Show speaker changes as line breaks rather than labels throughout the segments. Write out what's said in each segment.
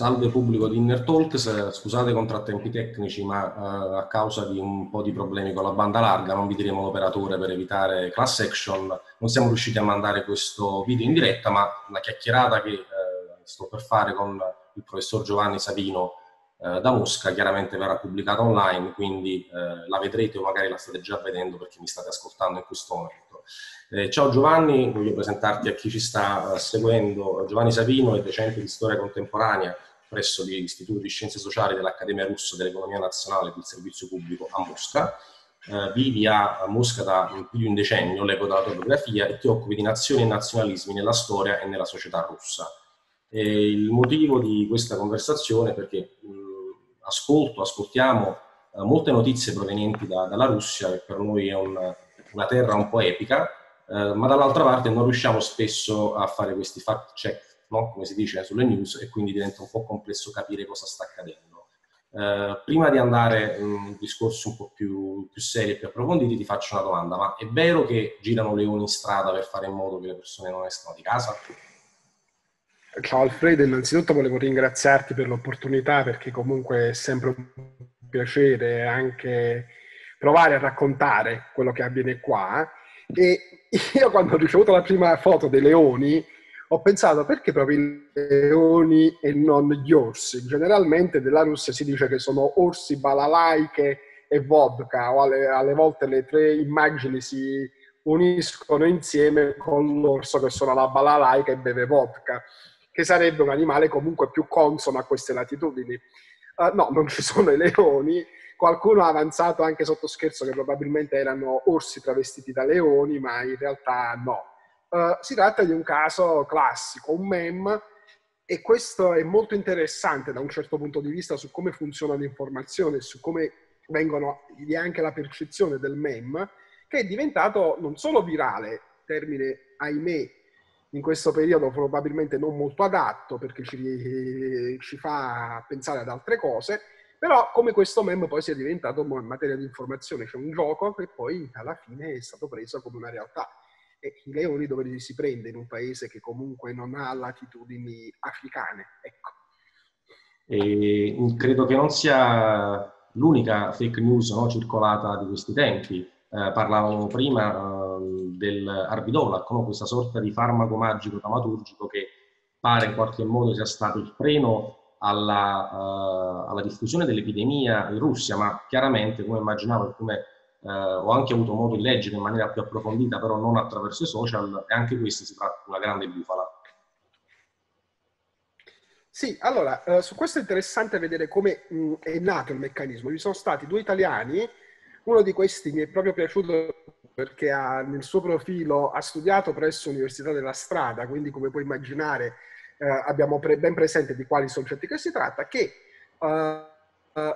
Salve pubblico di Inner Talks, scusate i contrattempi tecnici, ma eh, a causa di un po' di problemi con la banda larga non vi diremo l'operatore per evitare class action. Non siamo riusciti a mandare questo video in diretta, ma la chiacchierata che eh, sto per fare con il professor Giovanni Savino eh, da Mosca chiaramente verrà pubblicata online, quindi eh, la vedrete o magari la state già vedendo perché mi state ascoltando in questo momento. Eh, ciao Giovanni, voglio presentarti a chi ci sta eh, seguendo. Giovanni Savino è docente di storia contemporanea presso l'Istituto di Scienze Sociali dell'Accademia Russa dell'Economia Nazionale del Servizio Pubblico a Mosca. Eh, vivi a Mosca da più di un decennio, l'epoca della topografia, e ti occupi di nazioni e nazionalismi nella storia e nella società russa. E il motivo di questa conversazione è perché mh, ascolto, ascoltiamo eh, molte notizie provenienti da, dalla Russia, che per noi è un, una terra un po' epica, eh, ma dall'altra parte non riusciamo spesso a fare questi fact check, no? come si dice sulle news, e quindi diventa un po' complesso capire cosa sta accadendo. Eh, prima di andare in un discorso un po' più, più serio e più approfondito, ti faccio una domanda, ma è vero che girano leoni in strada per fare in modo che le persone non escano di casa?
Ciao Alfredo, innanzitutto volevo ringraziarti per l'opportunità perché comunque è sempre un piacere anche provare a raccontare quello che avviene qua e io quando ho ricevuto la prima foto dei leoni ho pensato perché proprio i leoni e non gli orsi? Generalmente nella Russia si dice che sono orsi, balalaiche e vodka, o alle, alle volte le tre immagini si uniscono insieme con l'orso che suona la balalaica e beve vodka, che sarebbe un animale comunque più consono a queste latitudini. Uh, no, non ci sono i leoni, Qualcuno ha avanzato anche sotto scherzo che probabilmente erano orsi travestiti da leoni, ma in realtà no. Uh, si tratta di un caso classico, un meme, e questo è molto interessante da un certo punto di vista su come funziona l'informazione, su come vengono, anche la percezione del meme, che è diventato non solo virale, termine ahimè in questo periodo probabilmente non molto adatto perché ci, ci fa pensare ad altre cose, però come questo meme poi sia diventato materia di informazione, c'è un gioco che poi alla fine è stato preso come una realtà. E i leoni dove si prende in un paese che comunque non ha latitudini africane. Ecco.
E credo che non sia l'unica fake news no, circolata di questi tempi. Eh, parlavamo prima eh, dell'Arbidolac, no? questa sorta di farmaco magico tamaturgico che pare in qualche modo sia stato il freno alla, uh, alla diffusione dell'epidemia in Russia, ma chiaramente, come immaginavo e come uh, ho anche avuto modo di leggere in maniera più approfondita, però non attraverso i social, e anche questa si tratta di una grande bufala.
Sì, allora, uh, su questo è interessante vedere come mh, è nato il meccanismo. Ci sono stati due italiani, uno di questi mi è proprio piaciuto perché ha, nel suo profilo ha studiato presso l'Università della Strada, quindi come puoi immaginare eh, abbiamo pre- ben presente di quali soggetti che si tratta, che uh, uh,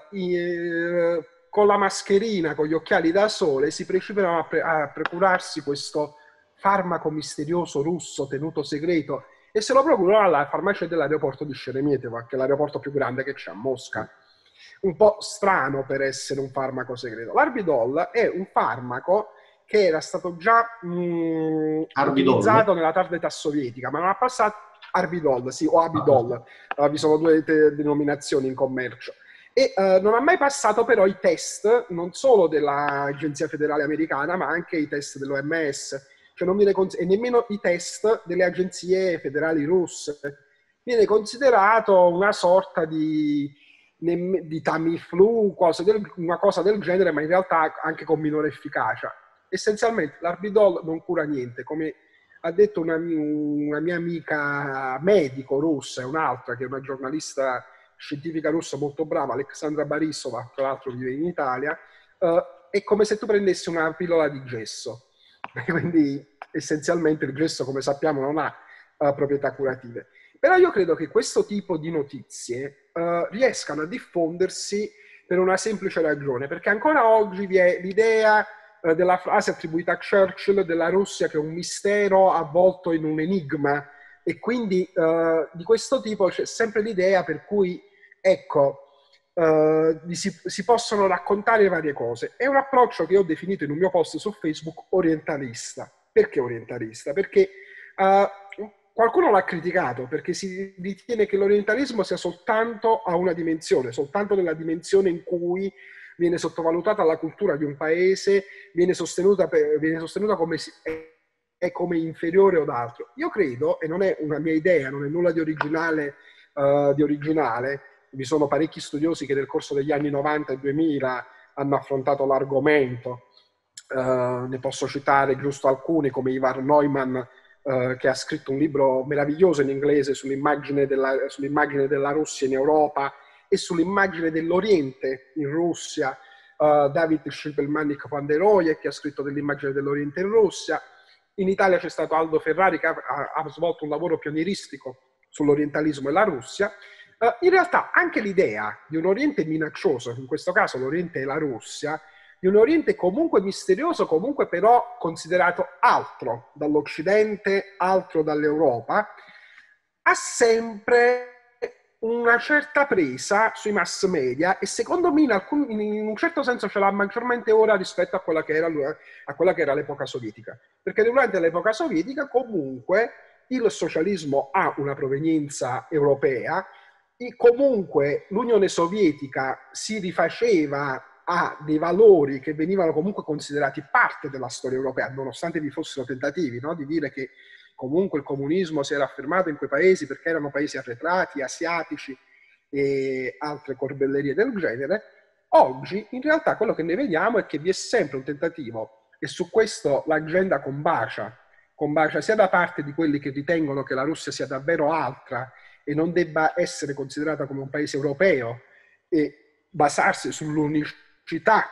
con la mascherina, con gli occhiali da sole, si precipitano a, pre- a procurarsi questo farmaco misterioso russo tenuto segreto e se lo procurano alla farmacia dell'aeroporto di Sheremetyevo, che è l'aeroporto più grande che c'è a Mosca. Un po' strano per essere un farmaco segreto. L'Arbidol è un farmaco che era stato già mh, utilizzato nella tarda età sovietica, ma non ha passato Arbidol, sì, o Abidol, uh, vi sono due denominazioni in commercio. E uh, non ha mai passato però i test, non solo dell'Agenzia Federale Americana, ma anche i test dell'OMS, cioè cons- e nemmeno i test delle agenzie federali russe. Viene considerato una sorta di, di Tamiflu, del, una cosa del genere, ma in realtà anche con minore efficacia. Essenzialmente l'Arbidol non cura niente, come ha detto una, una, mia amica medico russa un'altra che è una giornalista scientifica russa molto brava, Alexandra Barisova, tra l'altro vive in Italia, uh, è come se tu prendessi una pillola di gesso. Quindi essenzialmente il gesso, come sappiamo, non ha uh, proprietà curative. Però io credo che questo tipo di notizie uh, riescano a diffondersi per una semplice ragione, perché ancora oggi vi è l'idea eh, della frase attribuita a Churchill della Russia che è un mistero avvolto in un enigma e quindi eh, di questo tipo c'è sempre l'idea per cui, ecco, Uh, si, si, possono raccontare varie cose. È un approccio che ho definito in un mio post su Facebook orientalista. Perché orientalista? Perché uh, qualcuno l'ha criticato perché si ritiene che l'orientalismo sia soltanto a una dimensione, soltanto nella dimensione in cui viene sottovalutata la cultura di un paese, viene sostenuta, per, viene sostenuta come, è come inferiore o altro. Io credo, e non è una mia idea, non è nulla di originale, uh, di originale vi sono parecchi studiosi che nel corso degli anni 90 e 2000 hanno affrontato l'argomento, uh, ne posso citare giusto alcuni come Ivar Neumann, uh, che ha scritto un libro meraviglioso in inglese sull'immagine della, sull'immagine della Russia in Europa e sull'immagine dell'Oriente in Russia, David Schipelmanik van der Rohe che ha scritto dell'immagine dell'Oriente in Russia. In Italia c'è stato Aldo Ferrari che ha, ha svolto un lavoro pionieristico sull'orientalismo e la Russia. Uh, in realtà anche l'idea di un Oriente minaccioso, in questo caso l'Oriente e la Russia, di un Oriente comunque misterioso, comunque però considerato altro dall'Occidente, altro dall'Europa, ha sempre una certa presa sui mass media e secondo me in, alcun, in, un certo senso ce l'ha maggiormente ora rispetto a quella, che era, a quella che era l'epoca sovietica. Perché durante l'epoca sovietica comunque il socialismo ha una provenienza europea e comunque l'Unione Sovietica si rifaceva a dei valori che venivano comunque considerati parte della storia europea, nonostante vi fossero tentativi no? di dire che comunque il comunismo si era affermato in quei paesi perché erano paesi arretrati, asiatici e altre corbellerie del genere, oggi in realtà quello che ne vediamo è che vi è sempre un tentativo e su questo l'agenda combacia, combacia sia da parte di quelli che ritengono che la Russia sia davvero altra e non debba essere considerata come un paese europeo e basarsi sull'unicità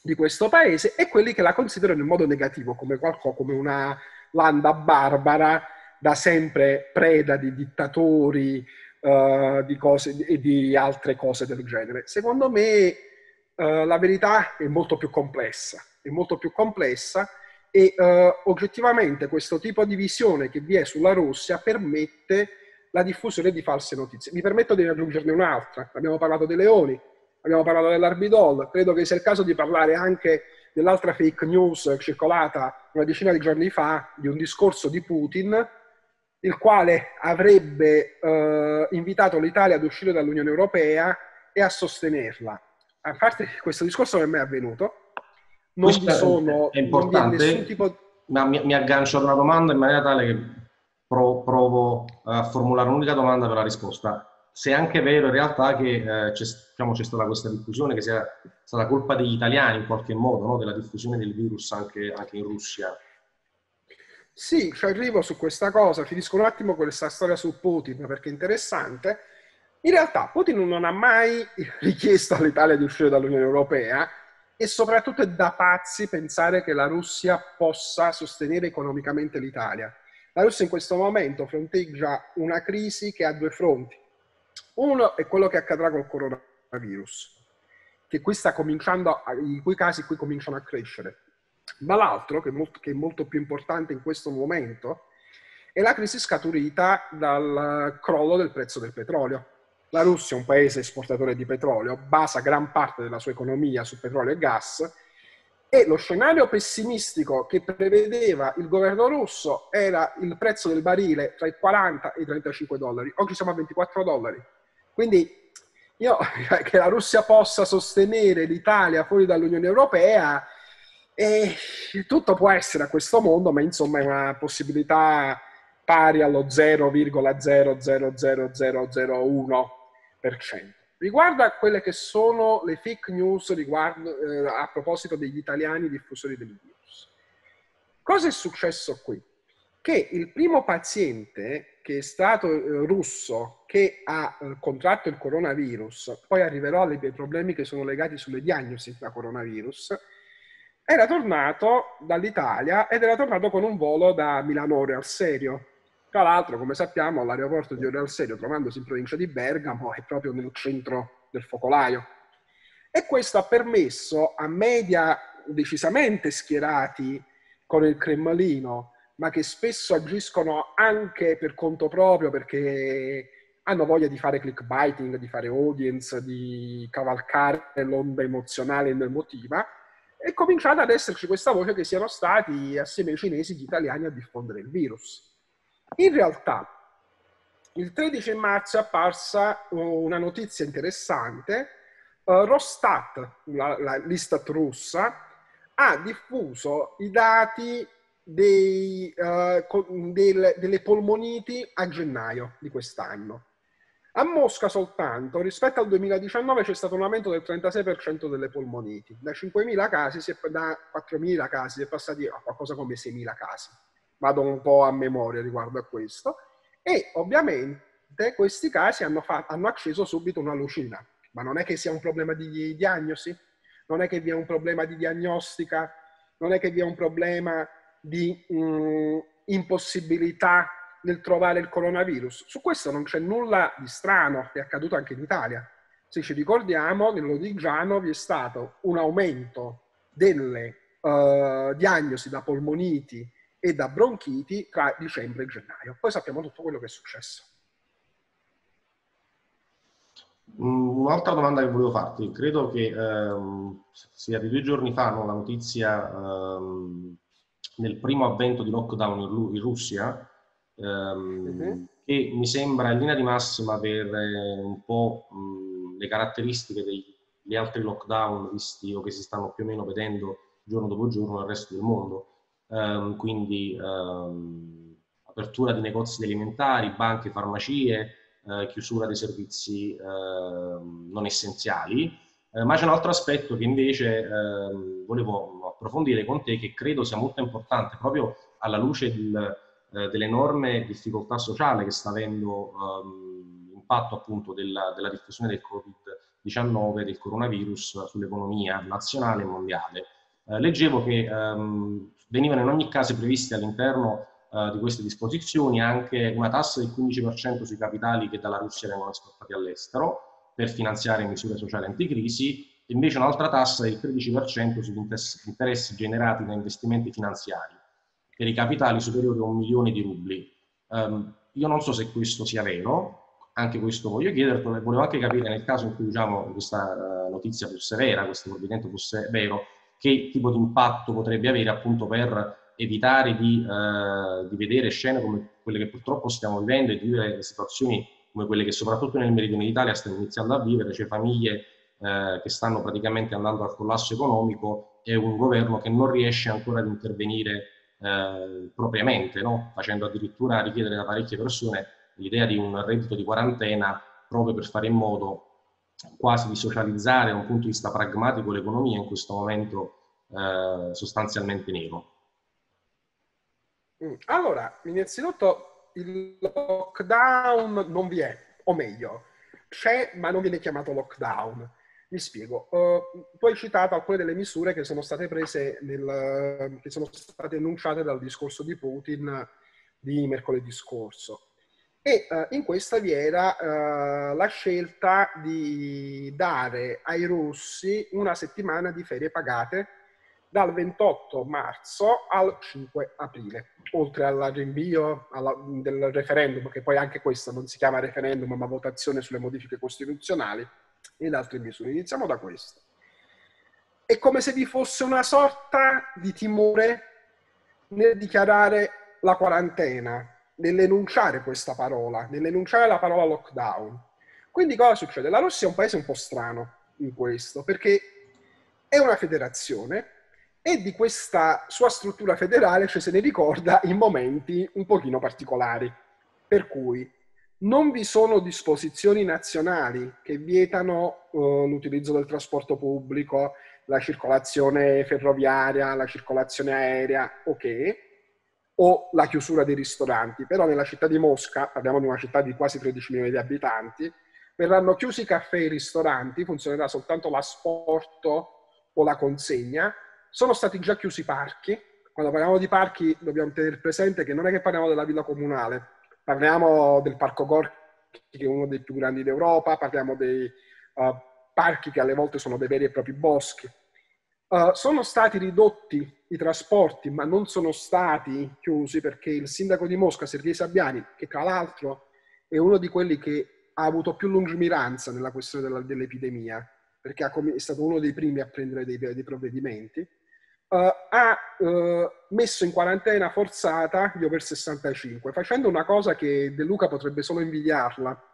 di questo paese e quelli che la considerano in modo negativo come, qualcosa, come una landa barbara, da sempre preda di dittatori uh, di cose, e di altre cose del genere. Secondo me uh, la verità è molto più complessa, è molto più complessa e uh, oggettivamente questo tipo di visione che vi è sulla Russia permette la diffusione di false notizie. Mi permetto di aggiungerne un'altra. Abbiamo parlato dei leoni, abbiamo parlato dell'arbidol, credo che sia il caso di parlare anche dell'altra fake news circolata una decina di giorni fa di un discorso di Putin, il quale avrebbe eh, invitato l'Italia ad uscire dall'Unione Europea e a sostenerla. A parte questo discorso non è mai avvenuto, non
vi sono è importante, nessun tipo... ma mi, mi, aggancio ad una domanda in maniera tale che provo a formulare un'unica domanda per la risposta se è anche vero in realtà che eh, c'è, diciamo, c'è, stata questa diffusione, che sia stata colpa degli italiani in qualche modo, no? della diffusione del virus anche, anche, in Russia.
Sì, ci arrivo su questa cosa, finisco un attimo questa storia su Putin perché è interessante. In realtà Putin non ha mai richiesto all'Italia di uscire dall'Unione Europea e soprattutto è da pazzi pensare che la Russia possa sostenere economicamente l'Italia. La Russia in questo momento fronteggia una crisi che ha due fronti uno è quello che accadrà col coronavirus, che qui sta cominciando, i cui casi qui cominciano a crescere. Ma l'altro, che è, molto, che è molto più importante in questo momento, è la crisi scaturita dal crollo del prezzo del petrolio. La Russia è un paese esportatore di petrolio, basa gran parte della sua economia su petrolio e gas e lo scenario pessimistico che prevedeva il governo russo era il prezzo del barile tra i 40 e i 35 dollari. Oggi siamo a 24 dollari. Quindi io, che la Russia possa sostenere l'Italia fuori dall'Unione Europea, eh, tutto può essere a questo mondo, ma insomma è una possibilità pari allo 0,00001%. Riguardo a quelle che sono le fake news riguardo, eh, a proposito degli italiani diffusori del virus. Cosa è successo qui? Che il primo paziente che è stato eh, russo che ha eh, contratto il coronavirus, poi arriverò ai problemi che sono legati sulle diagnosi da coronavirus, era tornato dall'Italia ed era tornato con un volo da Milano Ore al Serio tra l'altro, come sappiamo, l'aeroporto di Oreal Serio, trovandosi in provincia di Bergamo, è proprio nel centro del focolaio. E questo ha permesso a media decisamente schierati con il Cremlino, ma che spesso agiscono anche per conto proprio perché hanno voglia di fare clickbaiting, di fare audience, di cavalcare l'onda emozionale e emotiva, è cominciata ad esserci questa voce che siano stati, assieme ai cinesi, gli italiani a diffondere il virus. In realtà, il 13 marzo è apparsa una notizia interessante. Uh, Rostat, la, la l'Istat russa, ha diffuso i dati dei, uh, del, delle polmoniti a gennaio di quest'anno. A Mosca soltanto, rispetto al 2019, c'è stato un aumento del 36% delle polmoniti. Da 5.000 casi, si è, da 4.000 casi, si è passati a qualcosa come 6.000 casi. Vado un po' a memoria riguardo a questo. E ovviamente questi casi hanno, fatto, hanno acceso subito una lucina. Ma non è che sia un problema di diagnosi, non è che vi è un problema di diagnostica, non è che vi è un problema di mh, mm, impossibilità nel trovare il coronavirus. Su questo non c'è nulla di strano, è accaduto anche in Italia. Se ci ricordiamo, nell'Odigiano vi è stato un aumento delle uh, diagnosi da polmoniti e da bronchiti tra dicembre e gennaio. Poi sappiamo tutto quello che è successo.
Mm, un'altra domanda che volevo farti, credo che ehm, sia di due giorni fa no, la notizia ehm, nel primo avvento di lockdown in Russia, ehm, uh-huh. che mi sembra in linea di massima avere un po' mh, le caratteristiche degli altri lockdown visti o che si stanno più o meno vedendo giorno dopo giorno nel resto del mondo. Um, quindi um, apertura di negozi alimentari, banche, farmacie, uh, chiusura dei servizi uh, non essenziali. Uh, ma c'è un altro aspetto che invece volevo approfondire con te, che credo sia molto importante proprio alla luce del, eh, dell'enorme difficoltà sociale che sta avendo um, impatto appunto della, della, diffusione del Covid-19, del coronavirus sull'economia nazionale e mondiale. Eh, leggevo che um, venivano in ogni caso previste all'interno uh, di queste disposizioni anche una tassa del 15% sui capitali che dalla Russia vengono esportati all'estero per finanziare misure sociali anticrisi, invece un'altra tassa del 13% sugli interessi generati da investimenti finanziari per i capitali superiori a un milione di rubli. Um, io non so se questo sia vero, anche questo voglio chiederti, volevo anche capire nel caso in cui diciamo, questa uh, notizia fosse vera, questo provvedimento fosse vero, che tipo di impatto potrebbe avere appunto per evitare di, uh, di vedere scene come quelle che purtroppo stiamo vivendo e di vivere situazioni come quelle che soprattutto nel meridione d'Italia stiamo iniziando a vivere, cioè famiglie eh, che stanno praticamente andando al collasso economico e un governo che non riesce ancora ad intervenire eh, propriamente, no? facendo addirittura richiedere da parecchie persone l'idea di un reddito di quarantena proprio per fare in modo quasi di socializzare da un punto di vista pragmatico l'economia in questo momento eh, sostanzialmente nero.
Mm, allora, innanzitutto il lockdown non vi è, o meglio, c'è ma non viene chiamato lockdown. Mi spiego. Uh, tu hai citato alcune delle misure che sono state prese, nel, che sono state enunciate dal discorso di Putin di mercoledì scorso. E uh, in questa vi era uh, la scelta di dare ai russi una settimana di ferie pagate dal 28 marzo al 5 aprile, oltre al rinvio alla, del referendum, che poi anche questo non si chiama referendum ma votazione sulle modifiche costituzionali, ed altre misure. Iniziamo da questo. È come se vi fosse una sorta di timore nel dichiarare la quarantena, nell'enunciare questa parola, nell'enunciare la parola lockdown. Quindi cosa succede? La Russia è un paese un po' strano in questo, perché è una federazione e di questa sua struttura federale ci se ne ricorda in momenti un pochino particolari. Per cui non vi sono disposizioni nazionali che vietano uh, l'utilizzo del trasporto pubblico, la circolazione ferroviaria, la circolazione aerea, ok, o la chiusura dei ristoranti. Però nella città di Mosca, parliamo di una città di quasi 13 milioni di abitanti, verranno chiusi i caffè e i ristoranti, funzionerà soltanto l'asporto o la consegna. Sono stati già chiusi i parchi. Quando parliamo di parchi dobbiamo tenere presente che non è che parliamo della villa comunale, Parliamo del Parco Gorki, che è uno dei più grandi d'Europa, parliamo dei uh, parchi che alle volte sono dei veri e propri boschi. Uh, sono stati ridotti i trasporti, ma non sono stati chiusi perché il sindaco di Mosca, Sergei Sabbiani, che tra l'altro è uno di quelli che ha avuto più lungimiranza nella questione della, dell'epidemia, perché è stato uno dei primi a prendere dei, dei provvedimenti, uh, ha uh, messo in quarantena forzata gli over 65, facendo una cosa che De Luca potrebbe solo invidiarla.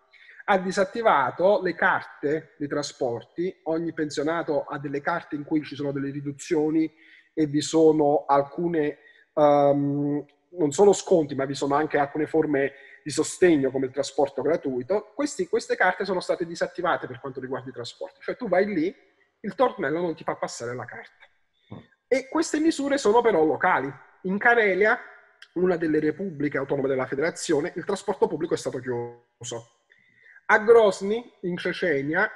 Ha disattivato le carte dei trasporti, ogni pensionato ha delle carte in cui ci sono delle riduzioni e vi sono alcune, um, non solo sconti, ma vi sono anche alcune forme di sostegno come il trasporto gratuito. Questi, queste carte sono state disattivate per quanto riguarda i trasporti, cioè tu vai lì, il tornello non ti fa passare la carta. E queste misure sono però locali. In Carelia, una delle repubbliche autonome della federazione, il trasporto pubblico è stato chiuso. A Grozny, in Cecenia,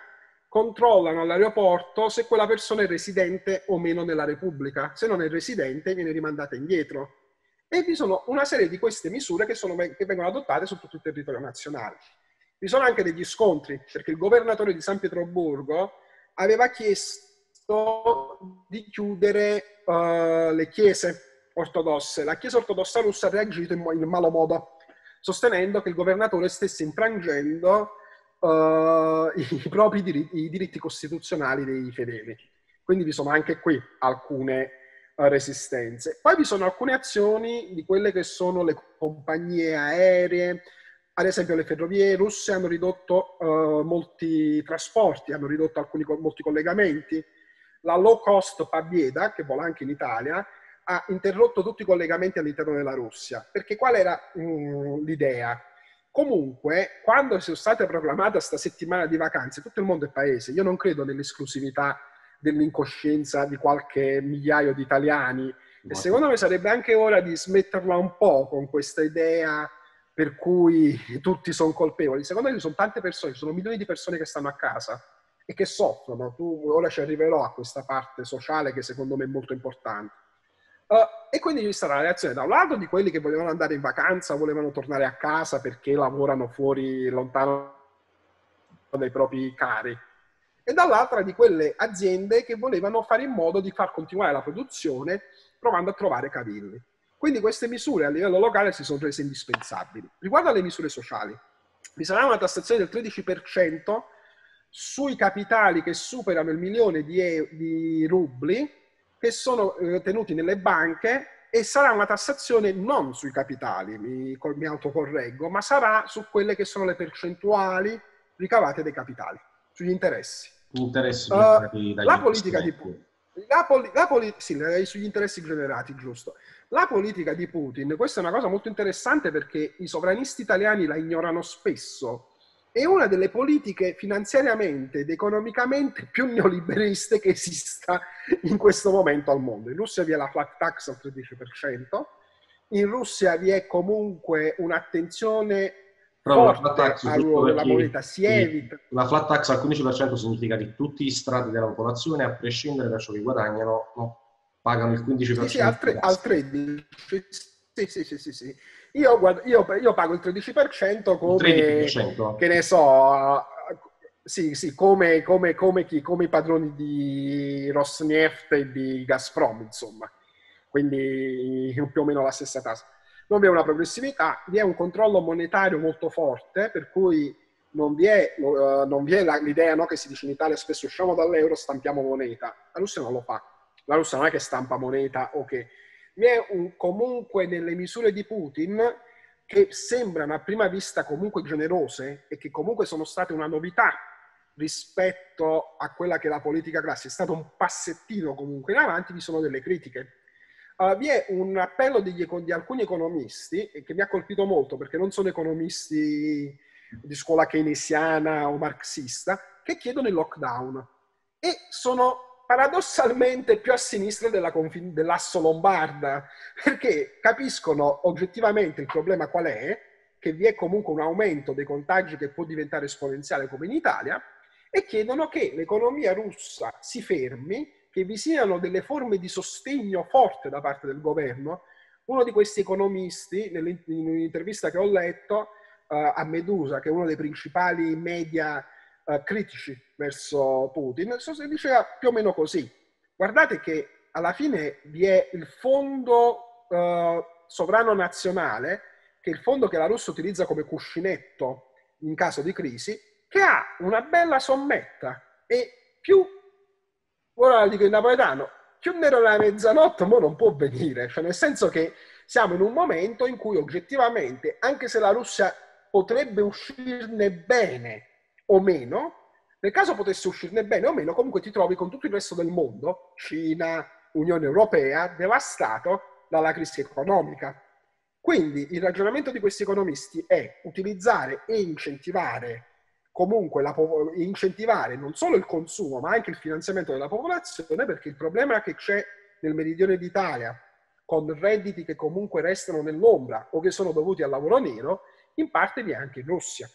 controllano all'aeroporto se quella persona è residente o meno nella Repubblica. Se non è residente, viene rimandata indietro. E vi sono una serie di queste misure che, sono, che vengono adottate su tutto il territorio nazionale. Vi sono anche degli scontri, perché il governatore di San Pietroburgo aveva chiesto di chiudere uh, le chiese ortodosse. La Chiesa ortodossa russa ha reagito in, in malo modo, sostenendo che il governatore stesse infrangendo uh, i propri diritti, i diritti costituzionali dei fedeli. Quindi vi sono anche qui alcune uh, resistenze. Poi vi sono alcune azioni di quelle che sono le compagnie aeree, ad esempio le ferrovie russe hanno ridotto molti trasporti, hanno ridotto alcuni, molti collegamenti, la low cost Pabieda, che vola anche in Italia, ha interrotto tutti i collegamenti all'interno della Russia. Perché qual era mm, l'idea? Comunque, quando è stata proclamata questa settimana di vacanze, tutto il mondo è paese. Io non credo nell'esclusività dell'incoscienza di qualche migliaio di italiani. E secondo me sarebbe anche ora di smetterla un po' con questa idea per cui tutti sono colpevoli. Secondo me ci sono tante persone, ci sono milioni di persone che stanno a casa e che soffrono. Tu, ora ci arriverò a questa parte sociale che secondo me è molto importante. Uh, e quindi ci sarà la reazione da un lato di quelli che volevano andare in vacanza, volevano tornare a casa perché lavorano fuori, lontano dai propri cari, e dall'altra di quelle aziende che volevano fare in modo di far continuare la produzione provando a trovare cavilli. Quindi queste misure a livello locale si sono rese indispensabili. Riguardo alle misure sociali, vi sarà una tassazione del 13% sui capitali che superano il milione di, e- di rubli che sono eh, tenuti nelle banche e sarà una tassazione non sui capitali, mi, mi autocorreggo, ma sarà su quelle che sono le percentuali ricavate dai capitali, sugli interessi.
Interessi
uh, la politica di Putin. La poli- la poli- sì, sugli interessi generati, giusto. La politica di Putin, questa è una cosa molto interessante perché i sovranisti italiani la ignorano spesso è una delle politiche finanziariamente ed economicamente più neoliberiste che esista in questo momento al mondo. In Russia vi è la flat tax al 13%, in Russia vi è comunque un'attenzione
Però forte
al ruolo della moneta, si evita.
La flat tax al 15% significa che tutti gli strati della popolazione, a prescindere da ciò che guadagnano, no, pagano il 15%.
Sì, sì al, tre, al 13%. Sì, sì, sì, sì, sì. Io, guarda, io, io, pago il 13% come, il 13%. che ne so, sì, sì, come, come, come, chi, come i padroni di Rosneft e di Gazprom, insomma. Quindi più o meno la stessa tassa. Non vi è una progressività, vi è un controllo monetario molto forte, per cui non vi è, uh, non vi è la, l'idea no, che si dice in Italia spesso usciamo dall'euro, stampiamo moneta. La Russia non lo fa. La Russia non è che stampa moneta o che vi è un, comunque nelle misure di Putin che sembrano a prima vista comunque generose e che comunque sono state una novità rispetto a quella che la politica classica, è stato un passettino comunque in avanti, vi sono delle critiche. Uh, vi è un appello degli, di alcuni economisti che mi ha colpito molto perché non sono economisti di scuola keynesiana o marxista che chiedono il lockdown e sono paradossalmente più a sinistra della confin- dell'asso lombarda, perché capiscono oggettivamente il problema qual è, che vi è comunque un aumento dei contagi che può diventare esponenziale come in Italia, e chiedono che l'economia russa si fermi, che vi siano delle forme di sostegno forte da parte del governo. Uno di questi economisti, in un'intervista che ho letto uh, a Medusa, che è uno dei principali media uh, critici verso Putin, diceva più o meno così. Guardate che alla fine vi è il fondo uh, sovrano nazionale, che è il fondo che la Russia utilizza come cuscinetto in caso di crisi, che ha una bella sommetta e più, ora dico in napoletano, più nero della mezzanotte mo non può venire, cioè nel senso che siamo in un momento in cui oggettivamente, anche se la Russia potrebbe uscirne bene o meno, nel caso potesse uscirne bene o meno, comunque ti trovi con tutto il resto del mondo, Cina, Unione Europea, devastato dalla crisi economica. Quindi il ragionamento di questi economisti è utilizzare e incentivare comunque la, incentivare non solo il consumo ma anche il finanziamento della popolazione perché il problema che c'è nel meridione d'Italia con redditi che comunque restano nell'ombra o che sono dovuti al lavoro nero in parte vi è anche in Russia.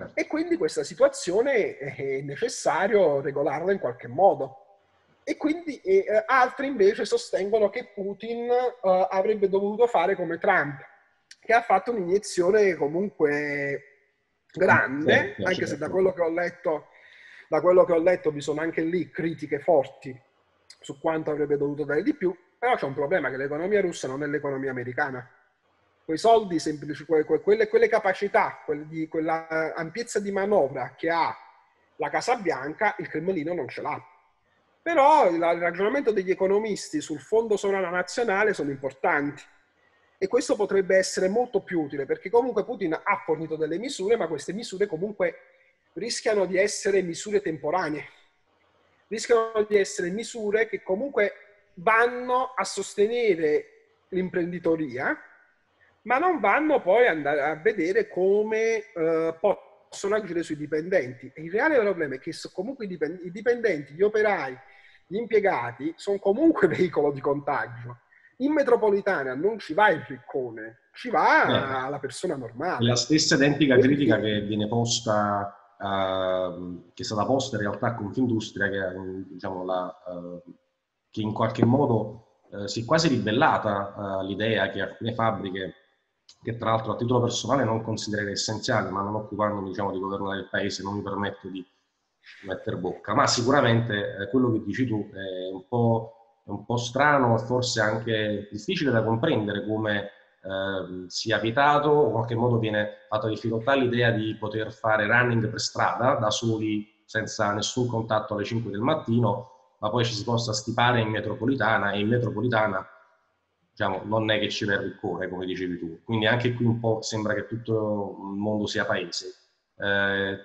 Certo. E quindi questa situazione è necessario regolarla in qualche modo. E quindi eh, altri invece sostengono che Putin eh, avrebbe dovuto fare come Trump, che ha fatto un'iniezione comunque grande, sì, anche se da quello che ho letto, da quello che ho letto vi sono anche lì critiche forti su quanto avrebbe dovuto dare di più, però c'è un problema che l'economia russa non è l'economia americana quei soldi semplici, quelle, quelle capacità, quelle di, quella ampiezza di manovra che ha la Casa Bianca, il Cremlino non ce l'ha. Però il ragionamento degli economisti sul fondo sovrano nazionale sono importanti e questo potrebbe essere molto più utile perché comunque Putin ha fornito delle misure, ma queste misure comunque rischiano di essere misure temporanee, rischiano di essere misure che comunque vanno a sostenere l'imprenditoria, ma non vanno poi andare a vedere come eh, possono agire sui dipendenti. E il reale problema è che comunque i dipendenti, gli operai, gli impiegati sono comunque veicolo di contagio. In metropolitana non ci va il riccone, ci va eh, la persona normale.
La stessa identica critica che viene posta, uh, che è stata posta in realtà a Confindustria, che, diciamo, la, uh, che in qualche modo uh, si è quasi ribellata all'idea che alcune fabbriche che tra l'altro a titolo personale non considererei essenziale, ma non occupandomi diciamo, di governare il paese non mi permetto di mettere bocca. Ma sicuramente eh, quello che dici tu è un po', un po strano e forse anche difficile da comprendere come eh, sia vietato o in qualche modo viene fatta difficoltà l'idea di poter fare running per strada da soli senza nessun contatto alle 5 del mattino, ma poi ci si possa stipare in metropolitana e in metropolitana diciamo, non è che ci verrà il cuore, come dicevi tu. Quindi anche qui un po' sembra che tutto il mondo sia paese. Eh,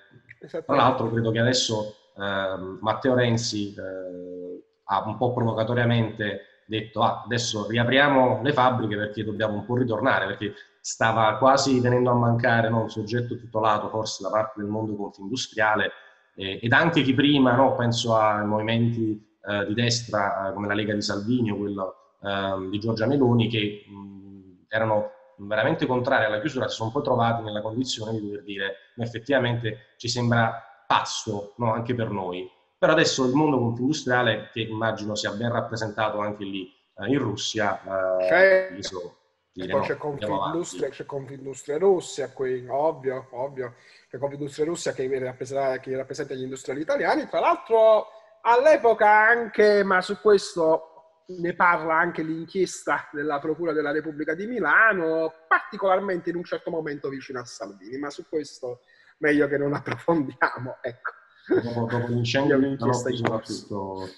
tra l'altro credo che adesso eh, Matteo Renzi eh, ha un po' provocatoriamente detto ah, adesso riapriamo le fabbriche perché dobbiamo un po' ritornare, perché stava quasi venendo a mancare no, un soggetto titolato forse da parte del mondo confindustriale ed anche chi prima, no, penso ai movimenti eh, di destra eh, come la Lega di Salvini o quello Ehm, di Giorgia Meloni che mh, erano veramente contrari alla chiusura, si sono poi trovati nella condizione di dover dire ma effettivamente ci sembra pazzo no? anche per noi. Però adesso il mondo confindustriale, che immagino sia ben rappresentato anche lì eh, in Russia,
eh, c'è, viso, dire, poi no, c'è, Confindustria, c'è Confindustria Russia qui, ovvio, ovvio, c'è Confindustria Russia che rappresenta, che rappresenta gli industriali italiani, tra l'altro all'epoca anche, ma su questo ne parla anche l'inchiesta della Procura della Repubblica di Milano, particolarmente in un certo momento vicino a Salvini, ma su questo meglio che non approfondiamo. Ecco.
Dopo, dopo l'incendio l'inchiesta in soprattutto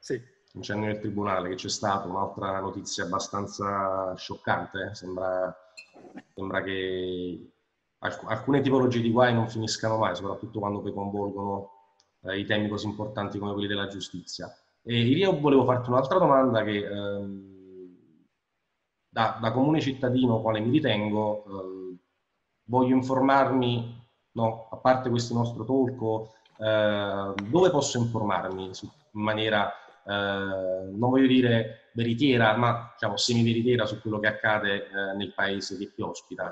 sì. l'incendio del tribunale che c'è stato, un'altra notizia abbastanza scioccante, sembra, sembra che alcune tipologie di guai non finiscano mai, soprattutto quando poi coinvolgono eh, i temi così importanti come quelli della giustizia. E io volevo farti un'altra domanda che ehm, da, da, comune cittadino quale mi ritengo, eh, voglio informarmi, no, a parte questo nostro talk, eh, dove posso informarmi in maniera, eh, non voglio dire veritiera, ma diciamo semi-veritiera su quello che accade eh, nel paese che ti ospita?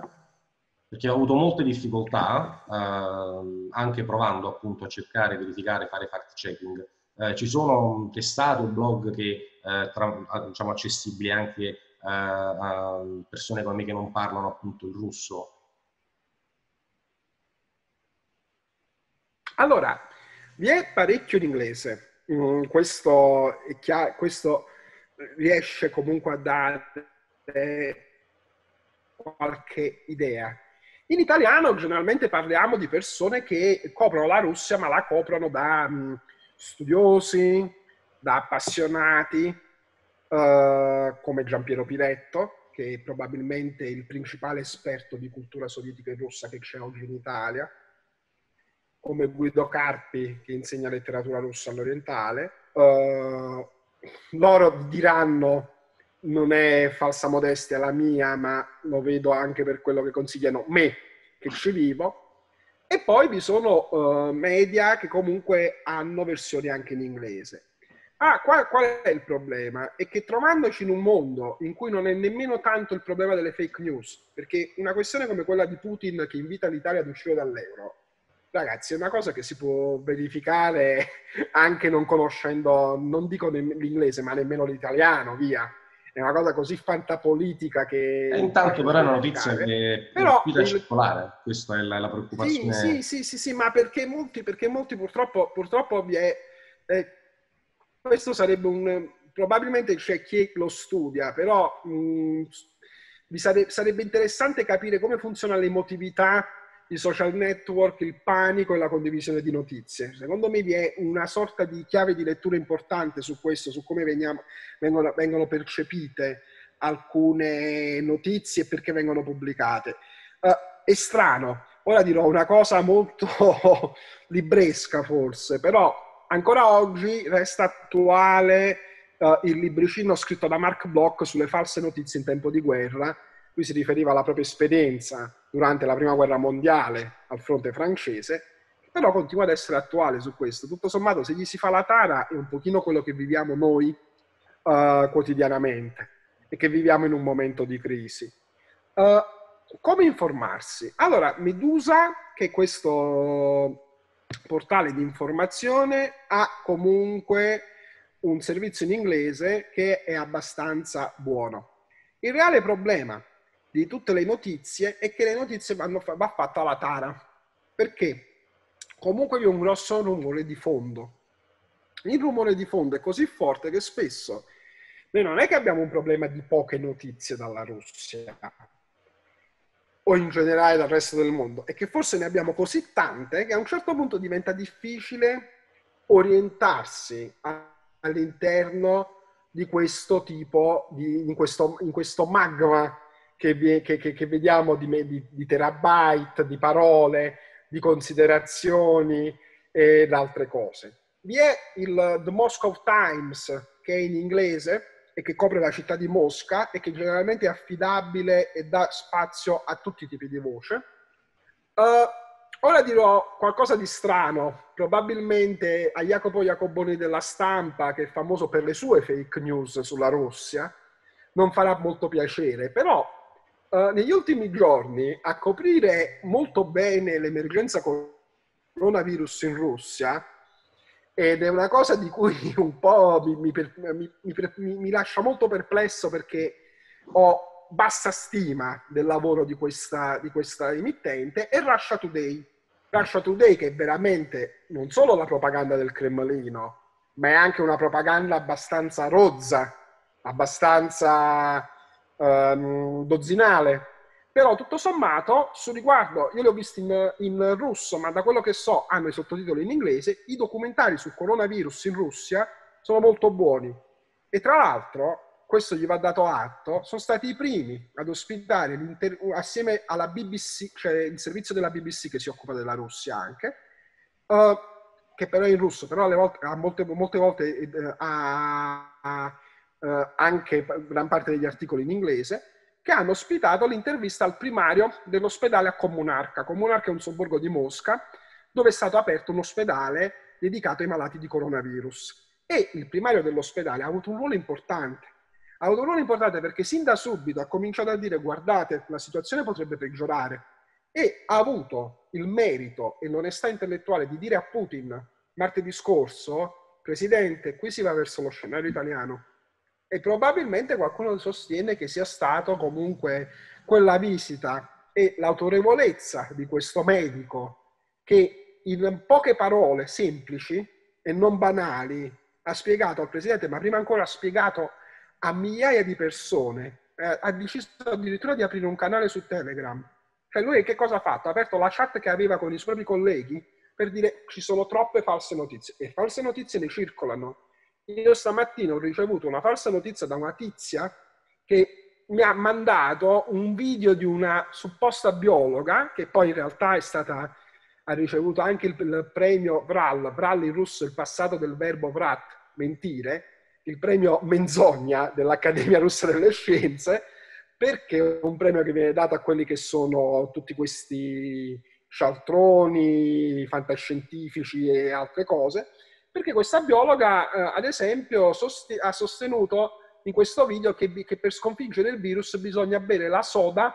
Perché ho avuto molte difficoltà, eh, anche provando appunto a cercare, verificare, fare fact-checking, eh, ci sono testate o blog che eh, tra, diciamo, accessibili anche eh, a persone come me che non parlano appunto il russo?
Allora, vi è parecchio in inglese. Mm, questo, chiaro, questo riesce comunque a dare qualche idea. In italiano generalmente parliamo di persone che coprono la Russia, ma la coprono da... Mm, studiosi, da appassionati uh, come Giampiero Piretto, che è probabilmente il principale esperto di cultura sovietica e russa che c'è oggi in Italia, come Guido Carpi, che insegna letteratura russa all'orientale. Uh, loro diranno non è falsa modestia la mia, ma lo vedo anche per quello che consigliano me, che ci vivo. E poi vi sono uh, media che comunque hanno versioni anche in inglese. Ah, qual, qual, è il problema? È che trovandoci in un mondo in cui non è nemmeno tanto il problema delle fake news, perché una questione come quella di Putin che invita l'Italia ad uscire dall'euro, ragazzi, è una cosa che si può verificare anche non conoscendo, non dico l'inglese, ma nemmeno l'italiano, via è una cosa così fantapolitica che...
E intanto però è una notizia che però, è circolare, questa è la, la preoccupazione.
Sì, sì, sì, sì, ma perché molti, perché molti purtroppo, purtroppo vi è... Eh, questo sarebbe un... probabilmente c'è chi lo studia, però mh, mm, sare, sarebbe interessante capire come funziona l'emotività i social network, il panico e la condivisione di notizie. Secondo me vi è una sorta di chiave di lettura importante su questo, su come veniamo, vengono, vengono, percepite alcune notizie e perché vengono pubblicate. Uh, è strano, ora dirò una cosa molto libresca forse, però ancora oggi resta attuale uh, il libricino scritto da Mark Bloch sulle false notizie in tempo di guerra, lui si riferiva alla propria esperienza durante la prima guerra mondiale al fronte francese, però continua ad essere attuale su questo. Tutto sommato, se gli si fa la tara, è un pochino quello che viviamo noi uh, quotidianamente e che viviamo in un momento di crisi. Uh, come informarsi? Allora, Medusa, che è questo portale di informazione, ha comunque un servizio in inglese che è abbastanza buono. Il reale problema di tutte le notizie è che le notizie vanno va fatta la tara. Perché? Comunque vi è un grosso rumore di fondo. Il rumore di fondo è così forte che spesso noi non è che abbiamo un problema di poche notizie dalla Russia o in generale dal resto del mondo, è che forse ne abbiamo così tante che a un certo punto diventa difficile orientarsi all'interno di questo tipo, di, in, questo, in questo magma che, che, che vediamo di, di, di, terabyte, di parole, di considerazioni ed altre cose. Vi è il The Moscow Times, che è in inglese e che copre la città di Mosca e che generalmente è affidabile e dà spazio a tutti i tipi di voce. Uh, ora dirò qualcosa di strano, probabilmente a Jacopo Jacoboni della stampa, che è famoso per le sue fake news sulla Russia, non farà molto piacere, però uh, negli ultimi giorni a coprire molto bene l'emergenza coronavirus in Russia, ed è una cosa di cui un po' mi, mi, mi, mi, lascia molto perplesso perché ho bassa stima del lavoro di questa, di questa emittente, è Russia Today. Russia Today che è veramente non solo la propaganda del Cremlino, ma è anche una propaganda abbastanza rozza, abbastanza ehm, dozzinale. Però tutto sommato, su riguardo, io li ho visti in, in, russo, ma da quello che so hanno i sottotitoli in inglese, i documentari sul coronavirus in Russia sono molto buoni. E tra l'altro, questo gli va dato atto, sono stati i primi ad ospitare assieme alla BBC, cioè il servizio della BBC che si occupa della Russia anche, uh, che però è in russo, però alle volte, molte, molte volte uh, ha, ha eh, anche gran parte degli articoli in inglese, che hanno ospitato l'intervista al primario dell'ospedale a Comunarca. Comunarca è un sobborgo di Mosca, dove è stato aperto un ospedale dedicato ai malati di coronavirus. E il primario dell'ospedale ha avuto un ruolo importante. Ha avuto un ruolo importante perché sin da subito ha cominciato a dire guardate, la situazione potrebbe peggiorare. E ha avuto il merito e l'onestà intellettuale di dire a Putin martedì scorso, Presidente, qui si va verso lo scenario italiano e probabilmente qualcuno sostiene che sia stato comunque quella visita e l'autorevolezza di questo medico che in poche parole semplici e non banali ha spiegato al presidente, ma prima ancora ha spiegato a migliaia di persone, eh, ha deciso addirittura di aprire un canale su Telegram. Cioè lui che cosa ha fatto? Ha aperto la chat che aveva con i suoi colleghi per dire ci sono troppe false notizie e false notizie ne circolano io stamattina ho ricevuto una falsa notizia da una tizia che mi ha mandato un video di una supposta biologa, che poi in realtà è stata, ha ricevuto anche il, il premio Vral, Vral in russo il passato del verbo vrat, mentire, il premio menzogna dell'Accademia Russa delle Scienze, perché è un premio che viene dato a quelli che sono tutti questi cialtroni, fantascientifici e altre cose, perché questa biologa, eh, ad esempio, sost- ha sostenuto in questo video che, che, per sconfiggere il virus bisogna bere la soda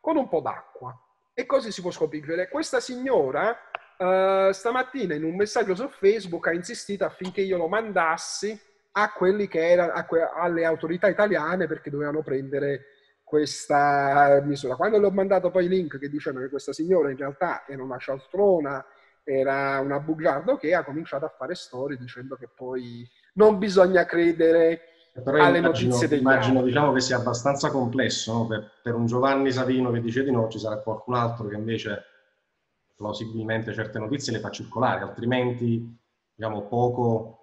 con un po' d'acqua e così si può sconfiggere. Questa signora eh, stamattina in un messaggio su Facebook ha insistito affinché io lo mandassi a quelli che erano que- alle autorità italiane perché dovevano prendere questa misura. Quando le ho mandato poi i link che dicevano che questa signora in realtà era una cialtrona, era una bugiardo che ha cominciato a fare storie dicendo che poi non bisogna credere
Però alle immagino, notizie degli immagino altri. diciamo che sia abbastanza complesso no? per, per, un Giovanni Savino che dice di no ci sarà qualcun altro che invece plausibilmente certe notizie le fa circolare altrimenti diciamo poco,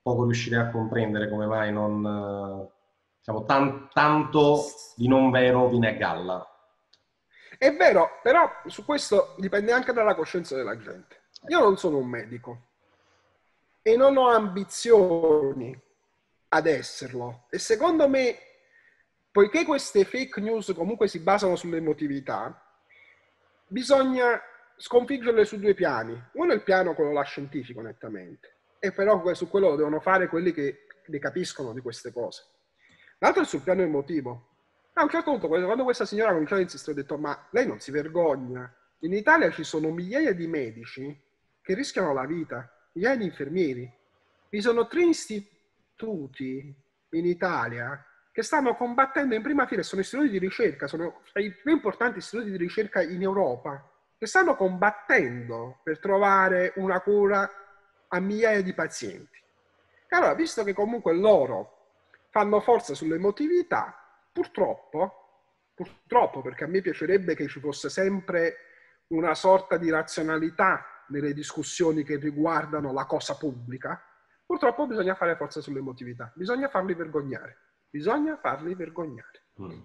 poco riuscirei a comprendere come mai non diciamo, tan, tanto di non vero viene a galla.
È vero, però su questo dipende anche dalla coscienza della gente. Io non sono un medico e non ho ambizioni ad esserlo. E secondo me, poiché queste fake news comunque si basano sull'emotività, bisogna sconfiggerle su due piani. Uno è il piano quello là scientifico, nettamente, e però su quello lo devono fare quelli che ne capiscono di queste cose. L'altro è sul piano emotivo. A un certo punto, quando questa signora ha cominciato a insistere, ho detto, ma lei non si vergogna? In Italia ci sono migliaia di medici che rischiano la vita, migliaia di infermieri. Vi sono tre istituti in Italia che stanno combattendo in prima fila, sono istituti di ricerca, sono tra i più importanti istituti di ricerca in Europa, che stanno combattendo per trovare una cura a migliaia di pazienti. Allora, visto che comunque loro fanno forza sull'emotività, purtroppo, purtroppo perché a me piacerebbe che ci fosse sempre una sorta di razionalità nelle discussioni che riguardano la cosa pubblica, purtroppo bisogna fare forza sull'emotività, bisogna farli vergognare, bisogna farli vergognare.
Mm.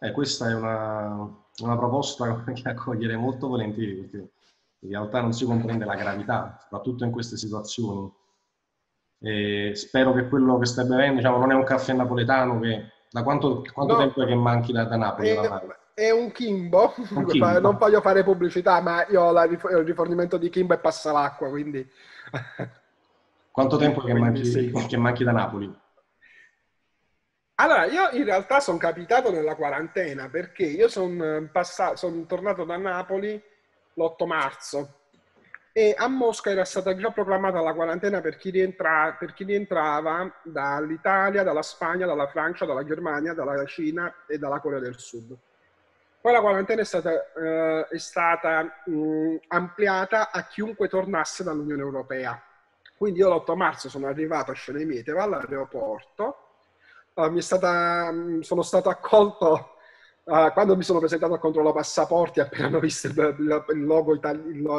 Eh, questa è una, una proposta che accoglierei molto volentieri perché in realtà non si comprende la gravità, soprattutto in queste situazioni e spero che quello che stai bevendo diciamo, non è un caffè napoletano che da quanto, quanto no, tempo è che manchi da, da Napoli?
È, è un Kimbo. un Kimbo. non voglio fare pubblicità, ma io ho la, il rifornimento di Kimbo e passa l'acqua, quindi...
Quanto tempo che manchi, sì. che manchi da Napoli?
Allora, io in realtà sono capitato nella quarantena perché io sono son tornato da Napoli l'8 marzo e a Mosca era stata già proclamata la quarantena per chi, rientra, per chi rientrava dall'Italia, dalla Spagna, dalla Francia, dalla Germania, dalla Cina e dalla Corea del Sud. Poi la quarantena è stata, eh, è stata mh, ampliata a chiunque tornasse dall'Unione Europea. Quindi io l'8 marzo sono arrivato a Scenemeteva all'aeroporto, uh, stata, mh, sono stato accolto Uh, quando mi sono presentato al controllo passaporti, appena hanno visto il, il logo itali- lo,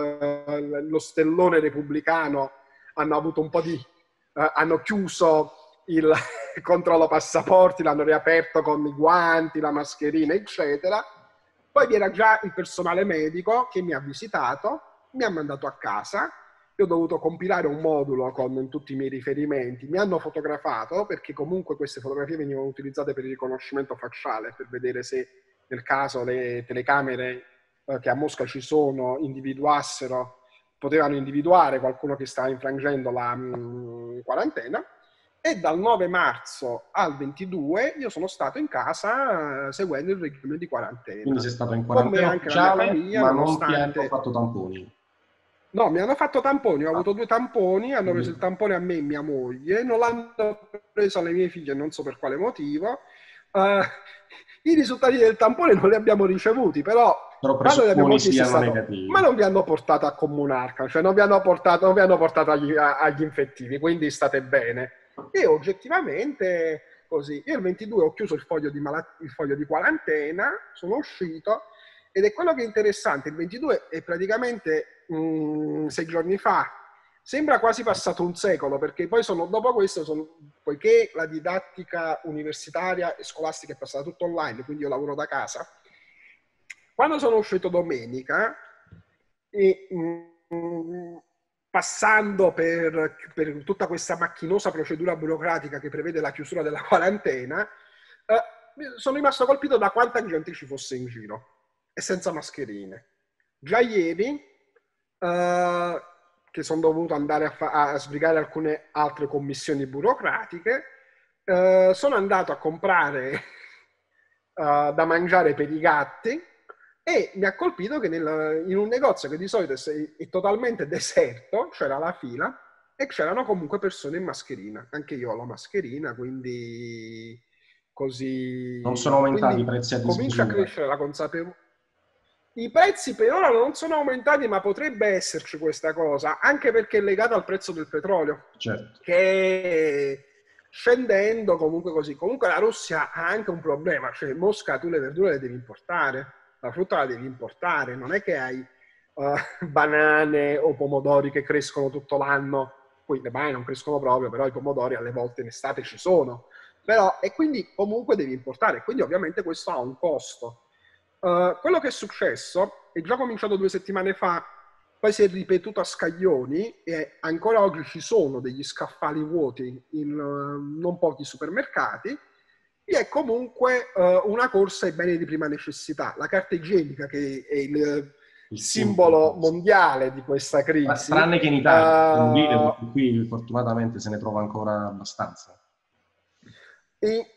lo stellone repubblicano, hanno avuto un po' di... Uh, hanno chiuso il controllo passaporti, l'hanno riaperto con i guanti, la mascherina, eccetera. Poi vi era già il personale medico che mi ha visitato, mi ha mandato a casa. Io ho dovuto compilare un modulo con tutti i miei riferimenti. Mi hanno fotografato perché comunque queste fotografie venivano utilizzate per il riconoscimento facciale, per vedere se nel caso le telecamere eh, che a Mosca ci sono individuassero, potevano individuare qualcuno che stava infrangendo la mh, mm, quarantena. E dal 9 marzo al 22 io sono stato in casa eh, seguendo il regime di quarantena.
Quindi sei stato in quarantena anche ufficiale, la famiglia, ma non hanno fatto tamponi?
No, mi hanno fatto tamponi, ho ah. avuto due tamponi, hanno preso il tampone a me e mia moglie, non l'hanno preso alle mie figlie, non so per quale motivo. Uh, i risultati del tampone non li abbiamo ricevuti, però,
però quando stato,
ma non vi hanno portato a Comunarca, cioè non vi hanno portato, non vi hanno portato agli, agli infettivi, quindi state bene. E oggettivamente così, io il 22 ho chiuso il foglio di, malat- il foglio di quarantena, sono uscito ed è quello che è interessante, il 22 è praticamente mh, sei giorni fa. Sembra quasi passato un secolo, perché poi sono, dopo questo, sono, poiché la didattica universitaria e scolastica è passata tutto online, quindi io lavoro da casa, quando sono uscito domenica, e, mm, passando per, per, tutta questa macchinosa procedura burocratica che prevede la chiusura della quarantena, eh, sono rimasto colpito da quanta gente ci fosse in giro e senza mascherine. Già ieri, eh, che sono dovuto andare a, fa- a, sbrigare alcune altre commissioni burocratiche, eh, sono andato a comprare eh, da mangiare per i gatti e mi ha colpito che nel, in un negozio che di solito è, è, totalmente deserto, c'era la fila e c'erano comunque persone in mascherina. Anche io ho la mascherina, quindi così...
Non sono aumentati i prezzi a
Comincia a crescere la consapevolezza. I prezzi per ora non sono aumentati, ma potrebbe esserci questa cosa, anche perché è legato al prezzo del petrolio,
certo.
che scendendo comunque così. Comunque la Russia ha anche un problema, cioè Mosca tu le verdure le devi importare la frutta la devi importare, non è che hai uh, banane o pomodori che crescono tutto l'anno, poi le banane non crescono proprio, però i pomodori alle volte in estate ci sono, però, e quindi comunque devi importare, quindi ovviamente questo ha un costo. Uh, quello che è successo è già cominciato due settimane fa, poi si è ripetuto a scaglioni e ancora oggi ci sono degli scaffali vuoti in uh, non pochi supermercati, vi è comunque uh, una corsa ai beni di prima necessità. La carta igienica, che è il, il simbolo mondiale di questa crisi.
Tranne che in Italia, uh, qui fortunatamente se ne trova ancora abbastanza.
E,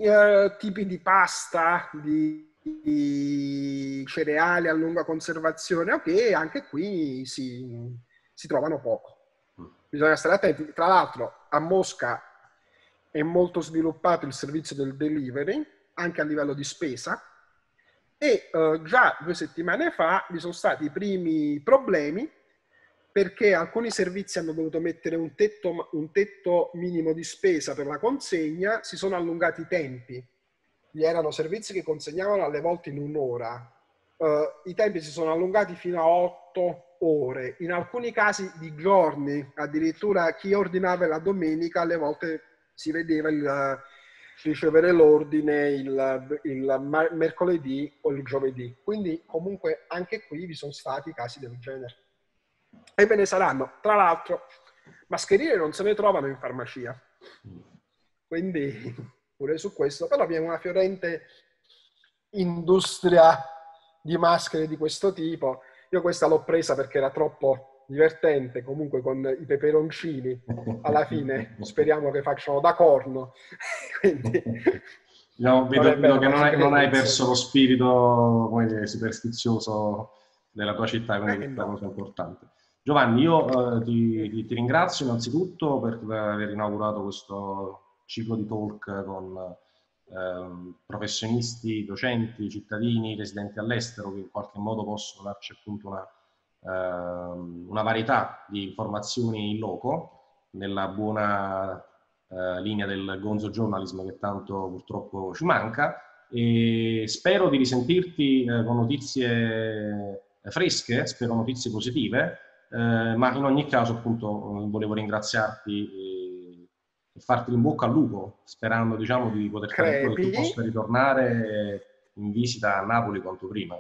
tipi di pasta, di, di, cereali a lunga conservazione, ok, anche qui si, si trovano poco. Mm. Bisogna stare attenti. Tra l'altro, a Mosca è molto sviluppato il servizio del delivery, anche a livello di spesa, e eh, già due settimane fa vi sono stati i primi problemi perché alcuni servizi hanno dovuto mettere un tetto, un tetto minimo di spesa per la consegna, si sono allungati i tempi. Vi erano servizi che consegnavano alle volte in un'ora. Uh, I tempi si sono allungati fino a otto ore, in alcuni casi di giorni, addirittura chi ordinava la domenica alle volte si vedeva il ricevere l'ordine il, il mercoledì o il giovedì. Quindi comunque anche qui vi sono stati casi del genere. E ve ne saranno. Tra l'altro, mascherine non se ne trovano in farmacia. Quindi pure su questo, però abbiamo una fiorente industria di maschere di questo tipo. Io questa l'ho presa perché era troppo divertente comunque con i peperoncini alla fine speriamo che facciano da corno. Quindi
no, vedo, vedo che non hai, non hai, perso lo spirito dire, superstizioso della tua città quindi eh, è una cosa importante. Giovanni io eh, ti, ti, ringrazio innanzitutto per aver inaugurato questo ciclo di talk con eh, professionisti, docenti, cittadini, residenti all'estero che in qualche modo possono darci appunto una Ehm, una varietà di informazioni in loco, nella buona eh, linea del gonzo journalism che tanto purtroppo ci manca. E spero di risentirti eh, con notizie fresche, spero notizie positive, eh, ma in ogni caso appunto volevo ringraziarti e, e farti in bocca al lupo, sperando diciamo di poter fare che tu possa ritornare in visita a Napoli quanto prima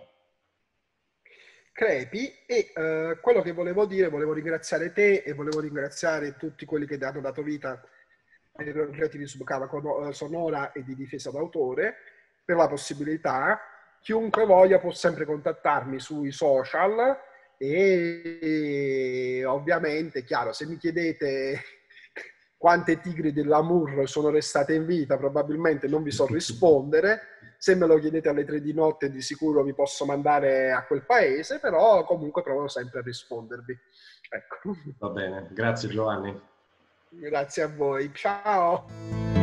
crepi e uh, quello che volevo dire, volevo ringraziare te e volevo ringraziare tutti quelli che hanno dato vita ai progetti di subcava eh, sonora e di difesa d'autore per la possibilità. Chiunque voglia può sempre contattarmi sui social e ovviamente, chiaro, se mi chiedete quante tigri dell'amour sono restate in vita, probabilmente non vi so rispondere se me lo chiedete alle tre di notte di sicuro vi posso mandare a quel paese, però comunque provo sempre a rispondervi. Ecco.
Va bene, grazie Giovanni.
Grazie a voi, ciao.